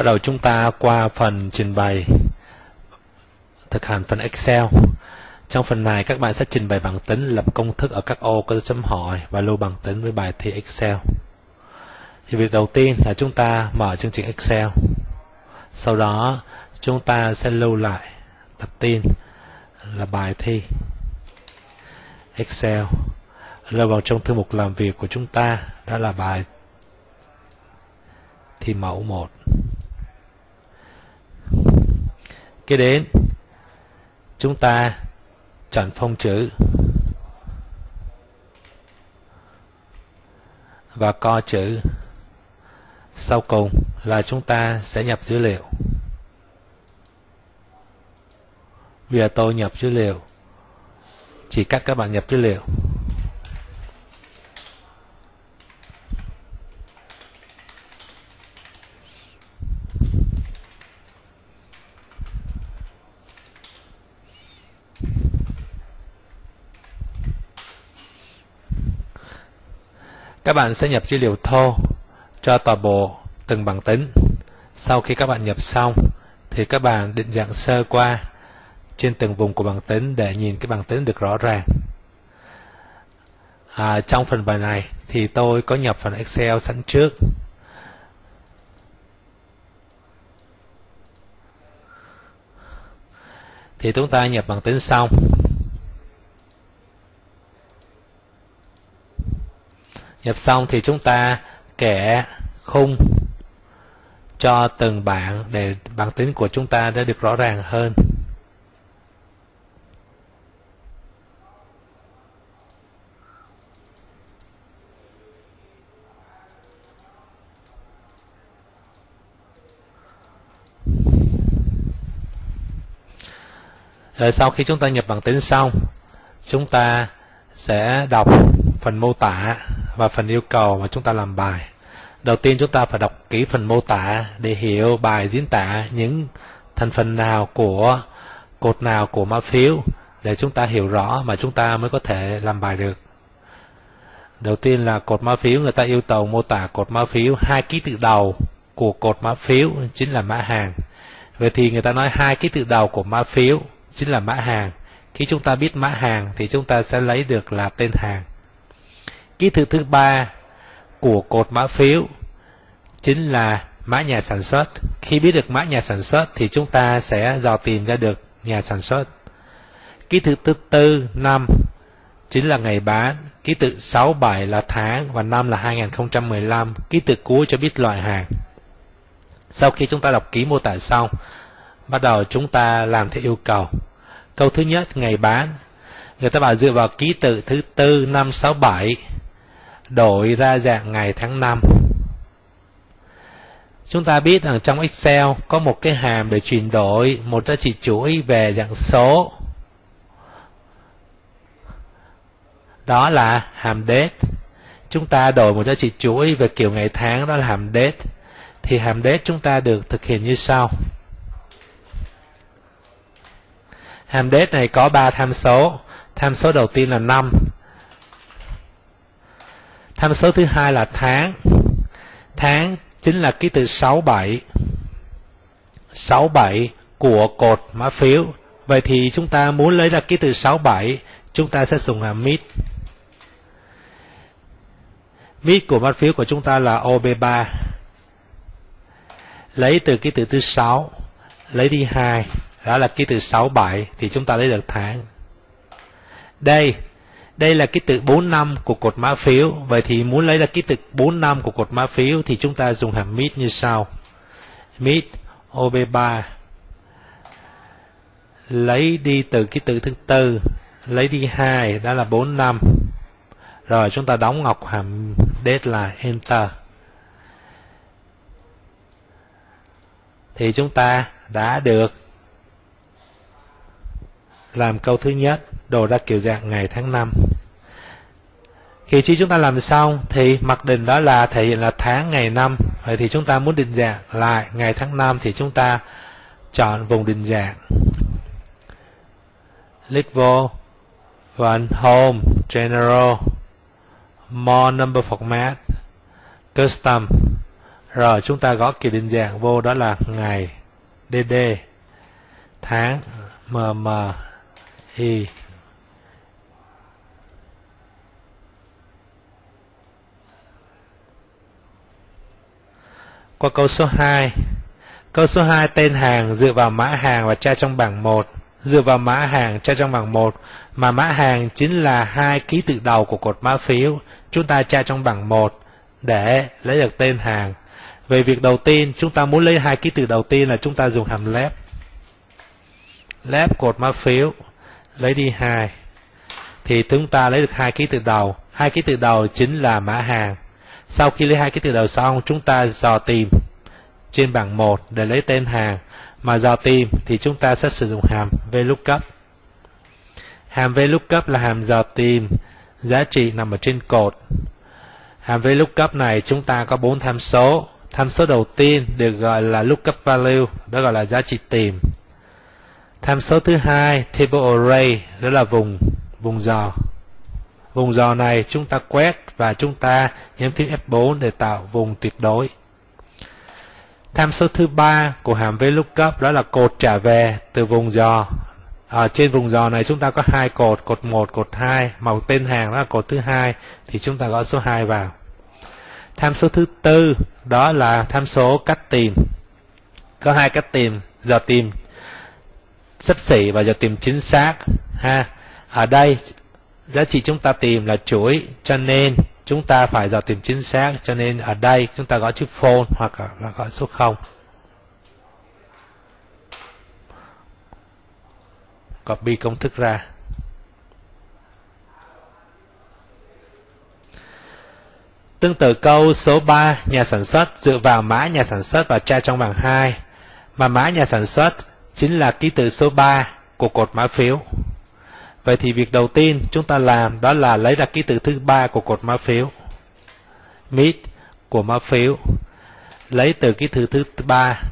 Bắt đầu chúng ta qua phần trình bày, thực hành phần Excel. Trong phần này, các bạn sẽ trình bày bằng tính, lập công thức ở các ô có chấm hỏi và lưu bằng tính với bài thi Excel. Thì việc đầu tiên là chúng ta mở chương trình Excel. Sau đó, chúng ta sẽ lưu lại tập tin là bài thi Excel lưu vào trong thư mục làm việc của chúng ta, đó là bài thi mẫu 1 kế đến, chúng ta chọn phông chữ và co chữ. Sau cùng là chúng ta sẽ nhập dữ liệu. Bây giờ tôi nhập dữ liệu. Chỉ các các bạn nhập dữ liệu. Các bạn sẽ nhập dữ liệu thô cho toàn bộ từng bảng tính. Sau khi các bạn nhập xong, thì các bạn định dạng sơ qua trên từng vùng của bảng tính để nhìn cái bảng tính được rõ ràng. À, trong phần bài này thì tôi có nhập phần Excel sẵn trước. Thì chúng ta nhập bảng tính xong nhập xong thì chúng ta kẻ khung cho từng bảng để bảng tính của chúng ta đã được rõ ràng hơn. Rồi sau khi chúng ta nhập bảng tính xong, chúng ta sẽ đọc phần mô tả và phần yêu cầu mà chúng ta làm bài. Đầu tiên chúng ta phải đọc kỹ phần mô tả để hiểu bài diễn tả những thành phần nào của cột nào của mã phiếu để chúng ta hiểu rõ mà chúng ta mới có thể làm bài được. Đầu tiên là cột mã phiếu, người ta yêu cầu mô tả cột mã phiếu, hai ký tự đầu của cột mã phiếu chính là mã hàng. Vậy thì người ta nói hai ký tự đầu của mã phiếu chính là mã hàng. Khi chúng ta biết mã hàng thì chúng ta sẽ lấy được là tên hàng. Ký tự thứ ba của cột mã phiếu chính là mã nhà sản xuất. Khi biết được mã nhà sản xuất thì chúng ta sẽ dò tìm ra được nhà sản xuất. Ký tự thứ tư, năm chính là ngày bán. Ký tự 6, 7 là tháng và năm là 2015. Ký tự cuối cho biết loại hàng. Sau khi chúng ta đọc ký mô tả xong, bắt đầu chúng ta làm theo yêu cầu. Câu thứ nhất, ngày bán. Người ta bảo dựa vào ký tự thứ tư, năm, sáu, bảy đổi ra dạng ngày tháng năm. Chúng ta biết rằng trong Excel có một cái hàm để chuyển đổi một giá trị chuỗi về dạng số. Đó là hàm date. Chúng ta đổi một giá trị chuỗi về kiểu ngày tháng đó là hàm date. Thì hàm date chúng ta được thực hiện như sau. Hàm date này có 3 tham số. Tham số đầu tiên là 5, Tham số thứ hai là tháng. Tháng chính là ký tự 67. 67 của cột mã phiếu. Vậy thì chúng ta muốn lấy ra ký tự 67, chúng ta sẽ dùng hàm mid. Mid của mã phiếu của chúng ta là OB3. Lấy từ ký tự thứ 6, lấy đi 2, đó là ký tự 67 thì chúng ta lấy được tháng. Đây đây là ký tự 45 của cột mã phiếu. Vậy thì muốn lấy ra ký tự 45 của cột mã phiếu thì chúng ta dùng hàm mid như sau. Mid OB3 lấy đi từ ký tự thứ tư, lấy đi 2, đó là 45. Rồi chúng ta đóng ngọc hàm deadline enter. Thì chúng ta đã được làm câu thứ nhất đồ ra kiểu dạng ngày tháng năm. Khi chi chúng ta làm xong, thì mặc định đó là thể hiện là tháng ngày năm. Vậy thì chúng ta muốn định dạng lại ngày tháng năm thì chúng ta chọn vùng định dạng. Click vô phần home, general, more number format, custom. Rồi chúng ta gõ kiểu định dạng vô đó là ngày DD tháng MM Y Qua câu số 2 Câu số 2 tên hàng dựa vào mã hàng và tra trong bảng 1 Dựa vào mã hàng, tra trong bảng 1 Mà mã hàng chính là hai ký tự đầu của cột mã phiếu. Chúng ta tra trong bảng 1 để lấy được tên hàng. Về việc đầu tiên, chúng ta muốn lấy hai ký tự đầu tiên là chúng ta dùng hàm lép. Lép cột mã phiếu, Lấy đi hai. Thì chúng ta lấy được hai ký tự đầu. Hai ký tự đầu chính là mã hàng sau khi lấy hai ký tự đầu xong, chúng ta dò tìm trên bảng 1 để lấy tên hàng. Mà dò tìm thì chúng ta sẽ sử dụng hàm VLOOKUP. Hàm VLOOKUP là hàm dò tìm giá trị nằm ở trên cột. Hàm VLOOKUP này chúng ta có 4 tham số. Tham số đầu tiên được gọi là lookup value, đó gọi là giá trị tìm. Tham số thứ hai, table array, đó là vùng vùng dò. Vùng dò này chúng ta quét và chúng ta nhấn phím F4 để tạo vùng tuyệt đối. Tham số thứ ba của hàm VLOOKUP đó là cột trả về từ vùng dò. Ở trên vùng dò này chúng ta có hai cột, cột 1, cột 2, màu tên hàng đó là cột thứ hai thì chúng ta gõ số 2 vào. Tham số thứ tư đó là tham số cách tìm. Có hai cách tìm, giờ tìm sắp xỉ và giờ tìm chính xác ha. Ở đây giá trị chúng ta tìm là chuỗi cho nên chúng ta phải dò tìm chính xác cho nên ở đây chúng ta gõ chữ phone hoặc là gõ số 0 copy công thức ra. Tương tự câu số 3, nhà sản xuất dựa vào mã nhà sản xuất và tra trong bảng 2, mà mã nhà sản xuất chính là ký tự số 3 của cột mã phiếu. Vậy thì việc đầu tiên chúng ta làm đó là lấy ra ký tự thứ ba của cột mã phiếu. Mid của mã phiếu. Lấy từ ký tự thứ ba,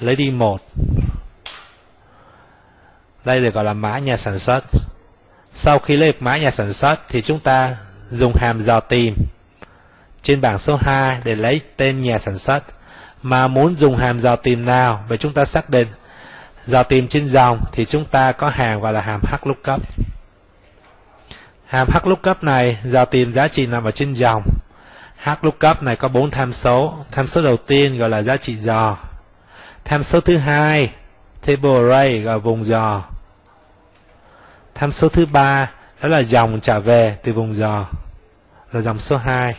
lấy đi một. Đây được gọi là mã nhà sản xuất. Sau khi lấy mã nhà sản xuất thì chúng ta dùng hàm dò tìm trên bảng số 2 để lấy tên nhà sản xuất. Mà muốn dùng hàm dò tìm nào, vậy chúng ta xác định dò tìm trên dòng thì chúng ta có hàm gọi là hàm HLOOKUP. Hàm HLOOKUP này dò tìm giá trị nằm ở trên dòng. HLOOKUP này có 4 tham số. Tham số đầu tiên gọi là giá trị dò. Tham số thứ hai, table array gọi là vùng dò. Tham số thứ ba đó là dòng trả về từ vùng dò, là dòng số 2.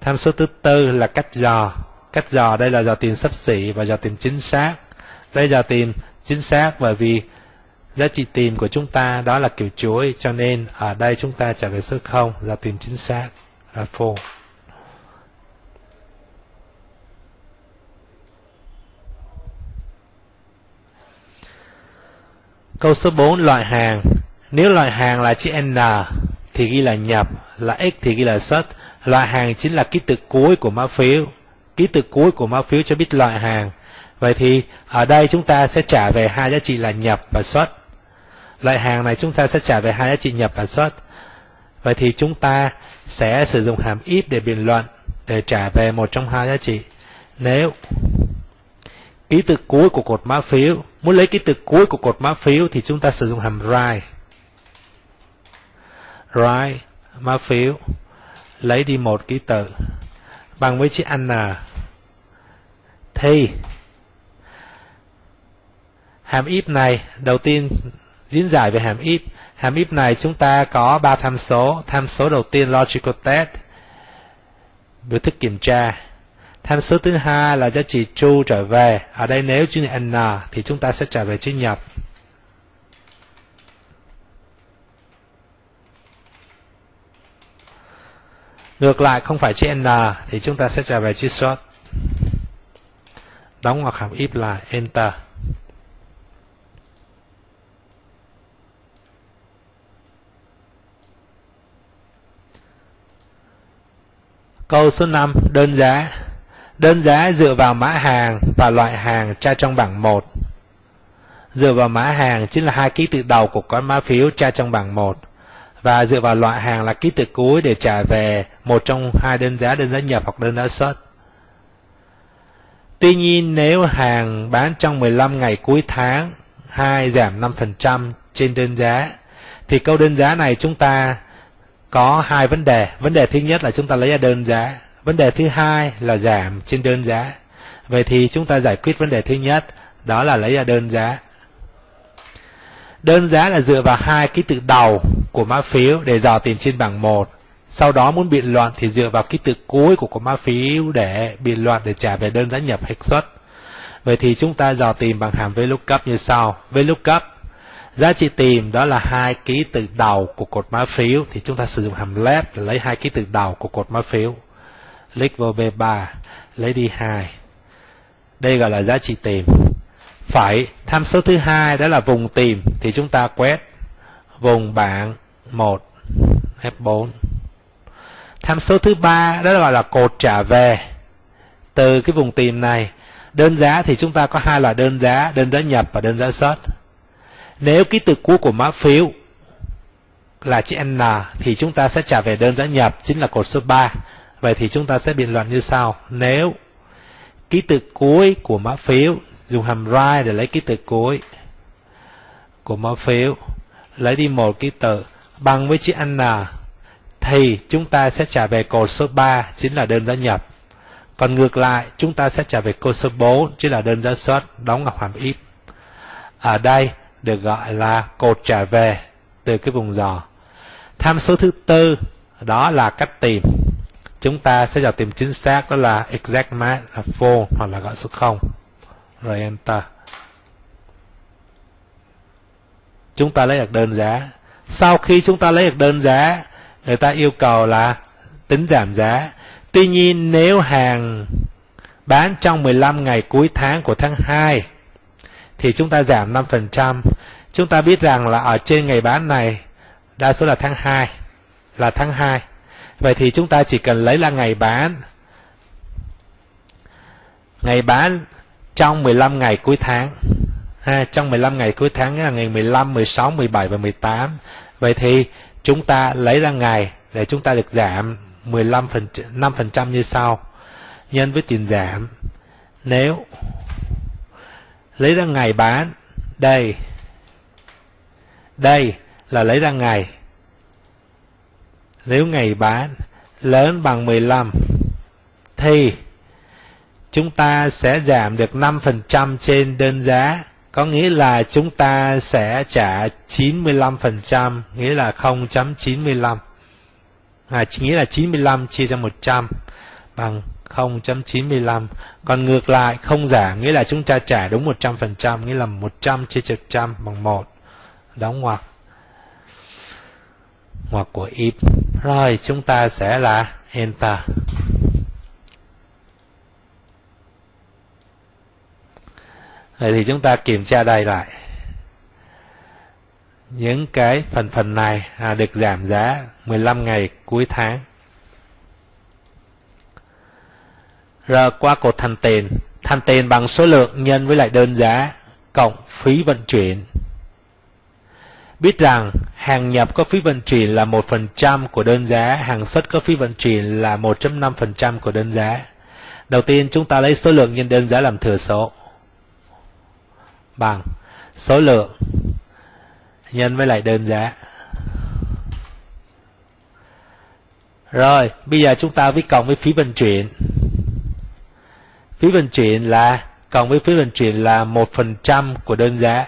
Tham số thứ tư là cách dò. Cách dò đây là dò tìm sắp xỉ và dò tìm chính xác. Đây dò tìm chính xác bởi vì Giá trị tìm của chúng ta đó là kiểu chuỗi cho nên ở đây chúng ta trả về số 0 là tìm chính xác là full. Câu số 4 loại hàng. Nếu loại hàng là chữ N thì ghi là nhập, là X thì ghi là xuất. Loại hàng chính là ký tự cuối của mã phiếu. Ký tự cuối của mã phiếu cho biết loại hàng. Vậy thì ở đây chúng ta sẽ trả về hai giá trị là nhập và xuất. Loại hàng này chúng ta sẽ trả về hai giá trị nhập và xuất. Vậy thì chúng ta sẽ sử dụng hàm if để bình luận để trả về một trong hai giá trị. Nếu ký tự cuối của cột mã phiếu, muốn lấy ký tự cuối của cột mã phiếu thì chúng ta sử dụng hàm write. Write mã phiếu lấy đi một ký tự bằng với chữ n thì hàm if này đầu tiên diễn giải về hàm if. Hàm if này chúng ta có ba tham số. Tham số đầu tiên logical test, biểu thức kiểm tra. Tham số thứ hai là giá trị true trở về. Ở đây nếu chữ n thì chúng ta sẽ trả về chữ nhập. Ngược lại không phải chữ n thì chúng ta sẽ trả về chữ short. Đóng ngoặc hàm if là enter. Câu số 5, đơn giá. Đơn giá dựa vào mã hàng và loại hàng tra trong bảng 1. Dựa vào mã hàng chính là hai ký tự đầu của con mã phiếu tra trong bảng 1. Và dựa vào loại hàng là ký tự cuối để trả về một trong hai đơn giá, đơn giá nhập hoặc đơn giá xuất. Tuy nhiên nếu hàng bán trong 15 ngày cuối tháng 2 giảm 5% trên đơn giá thì câu đơn giá này chúng ta có hai vấn đề. Vấn đề thứ nhất là chúng ta lấy ra đơn giá. Vấn đề thứ hai là giảm trên đơn giá. Vậy thì chúng ta giải quyết vấn đề thứ nhất, đó là lấy ra đơn giá. Đơn giá là dựa vào hai ký tự đầu của mã phiếu để dò tìm trên bảng 1. Sau đó muốn biện luận thì dựa vào ký tự cuối của của mã phiếu để biện luận để trả về đơn giá nhập hay xuất. Vậy thì chúng ta dò tìm bằng hàm VLOOKUP như sau. VLOOKUP giá trị tìm đó là hai ký tự đầu của cột mã phiếu thì chúng ta sử dụng hàm let để lấy hai ký tự đầu của cột mã phiếu. Click vào B3, lấy đi 2. Đây gọi là giá trị tìm. Phải tham số thứ hai đó là vùng tìm thì chúng ta quét vùng bảng 1 F4. Tham số thứ ba đó gọi là cột trả về. Từ cái vùng tìm này, đơn giá thì chúng ta có hai loại đơn giá, đơn giá nhập và đơn giá xuất. Nếu ký tự cuối của mã phiếu là chữ N thì chúng ta sẽ trả về đơn giá nhập chính là cột số 3. Vậy thì chúng ta sẽ biện luận như sau. Nếu ký tự cuối của mã phiếu dùng hàm right để lấy ký tự cuối của mã phiếu lấy đi một ký tự bằng với chữ n thì chúng ta sẽ trả về cột số 3 chính là đơn giá nhập. Còn ngược lại, chúng ta sẽ trả về cột số 4 chính là đơn giá xuất đóng ngọc hàm if. Ở đây được gọi là cột trả về từ cái vùng dò. Tham số thứ tư đó là cách tìm. Chúng ta sẽ vào tìm chính xác đó là exact match là full hoặc là gọi số 0. Rồi enter. Chúng ta lấy được đơn giá. Sau khi chúng ta lấy được đơn giá, người ta yêu cầu là tính giảm giá. Tuy nhiên nếu hàng bán trong 15 ngày cuối tháng của tháng 2 thì chúng ta giảm 5%. Chúng ta biết rằng là ở trên ngày bán này đa số là tháng 2 là tháng 2. Vậy thì chúng ta chỉ cần lấy là ngày bán ngày bán trong 15 ngày cuối tháng ha, trong 15 ngày cuối tháng là ngày 15, 16, 17 và 18. Vậy thì chúng ta lấy ra ngày để chúng ta được giảm 15 5% như sau. Nhân với tiền giảm. Nếu lấy ra ngày bán, đây đây là lấy ra ngày. Nếu ngày bán lớn bằng 15 thì chúng ta sẽ giảm được 5% trên đơn giá có nghĩa là chúng ta sẽ trả 95%, nghĩa là 0.95. À, nghĩa là 95 chia cho 100 bằng 0.95. Còn ngược lại, không giả nghĩa là chúng ta trả đúng 100%, nghĩa là 100 chia cho 100 bằng 1. Đóng ngoặc. Ngoặc của if. Rồi, chúng ta sẽ là Enter. Vậy thì chúng ta kiểm tra đây lại. Những cái phần phần này à, được giảm giá 15 ngày cuối tháng. R qua cột thành tiền. Thành tiền bằng số lượng nhân với lại đơn giá cộng phí vận chuyển. Biết rằng hàng nhập có phí vận chuyển là 1% của đơn giá, hàng xuất có phí vận chuyển là 1.5% của đơn giá. Đầu tiên chúng ta lấy số lượng nhân đơn giá làm thừa số bằng số lượng nhân với lại đơn giá. Rồi, bây giờ chúng ta viết cộng với phí vận chuyển. Phí vận chuyển là, cộng với phí vận chuyển là 1% của đơn giá.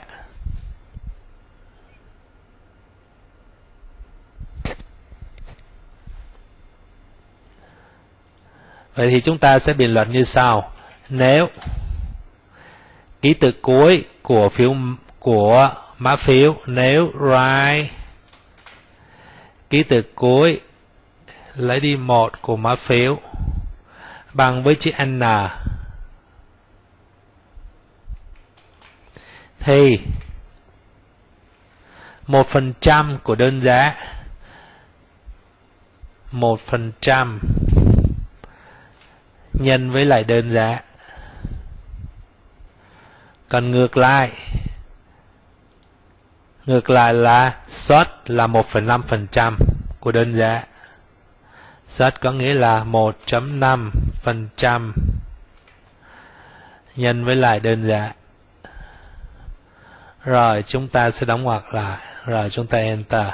Vậy thì chúng ta sẽ bình luận như sau. Nếu ký tự cuối của phiếu, của mã phiếu, nếu right, ký tự cuối, lấy đi một của mã phiếu bằng với chữ n thì một phần trăm của đơn giá. Một phần trăm. Nhân với lại đơn giá. Còn ngược lại. Ngược lại là suất là 1,5% của đơn giá. Suất có nghĩa là 1.5% nhân với lại đơn giá rồi chúng ta sẽ đóng ngoặc lại rồi chúng ta enter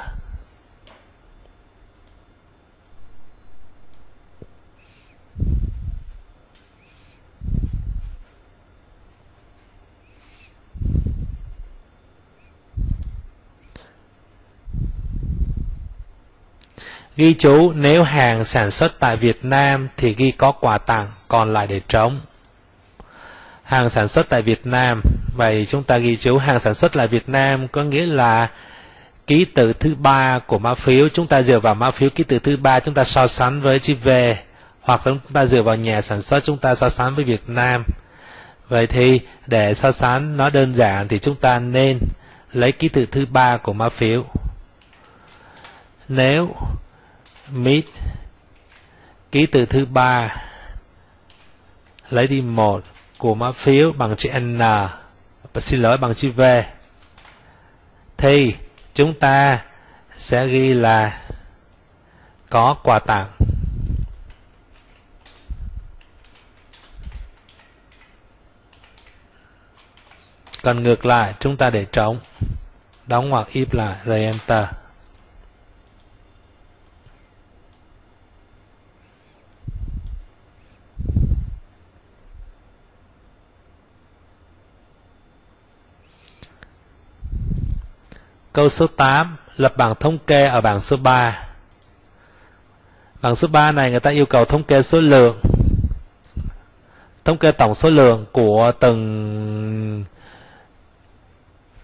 Ghi chú nếu hàng sản xuất tại Việt Nam thì ghi có quà tặng, còn lại để trống. Hàng sản xuất tại Việt Nam, vậy chúng ta ghi chú hàng sản xuất tại Việt Nam có nghĩa là ký tự thứ ba của mã phiếu, chúng ta dựa vào mã phiếu ký tự thứ ba chúng ta so sánh với chữ V, hoặc chúng ta dựa vào nhà sản xuất chúng ta so sánh với Việt Nam. Vậy thì để so sánh nó đơn giản thì chúng ta nên lấy ký tự thứ ba của mã phiếu. Nếu mid ký tự thứ ba lấy đi một của mã phiếu bằng chữ N xin lỗi bằng chữ V. Thì, chúng ta sẽ ghi là có quà tặng. Còn ngược lại, chúng ta để trống. Đóng ngoặc íp lại rồi enter Câu số 8 lập bảng thống kê ở bảng số 3. Bảng số 3 này người ta yêu cầu thống kê số lượng thống kê tổng số lượng của từng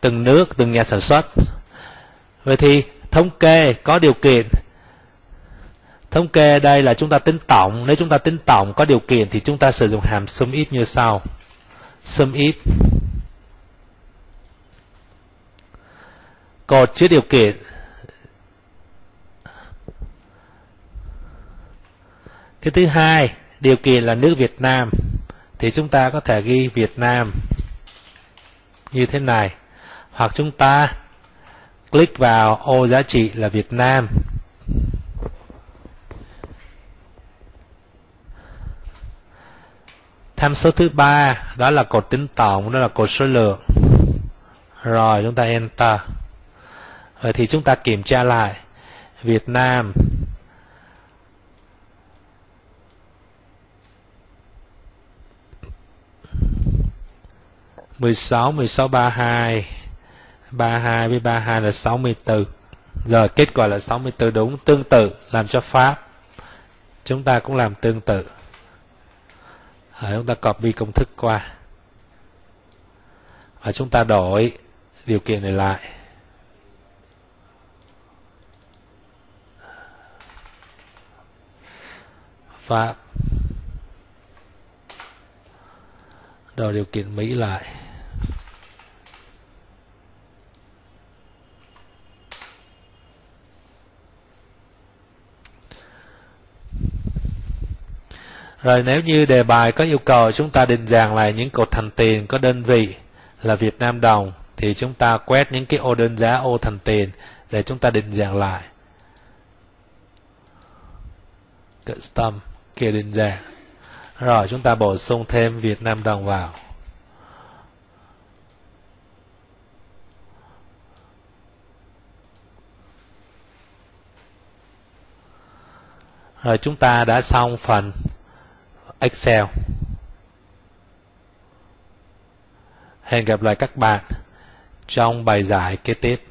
từng nước, từng nhà sản xuất. Vậy thì thống kê có điều kiện. Thống kê đây là chúng ta tính tổng, nếu chúng ta tính tổng có điều kiện thì chúng ta sử dụng hàm sum ít như sau. Sum ít cột chứa điều kiện. Cái thứ hai, điều kiện là nước Việt Nam. Thì chúng ta có thể ghi Việt Nam như thế này. Hoặc chúng ta click vào ô giá trị là Việt Nam. Tham số thứ ba, đó là cột tính tổng, đó là cột số lượng. Rồi, chúng ta enter. Ờ, thì chúng ta kiểm tra lại. Việt Nam. mười sáu mười sáu, ba hai. ba hai với ba hai là sáu mươi bốn rồi, kết quả là sáu mươi bốn đúng, tương tự, làm cho pháp. Chúng ta cũng làm tương tự. Rồi chúng ta copy công thức qua. Và chúng ta đổi điều kiện này lại. Pháp. Đòi điều kiện Mỹ lại. Rồi nếu như đề bài có yêu cầu chúng ta định dạng lại những cột thành tiền có đơn vị là Việt Nam đồng, thì chúng ta quét những cái ô đơn giá ô thành tiền để chúng ta định dạng lại. Custom kia định ra Rồi, chúng ta bổ sung thêm Việt Nam đồng vào. Rồi, chúng ta đã xong phần Excel. Hẹn gặp lại các bạn trong bài giải kế tiếp.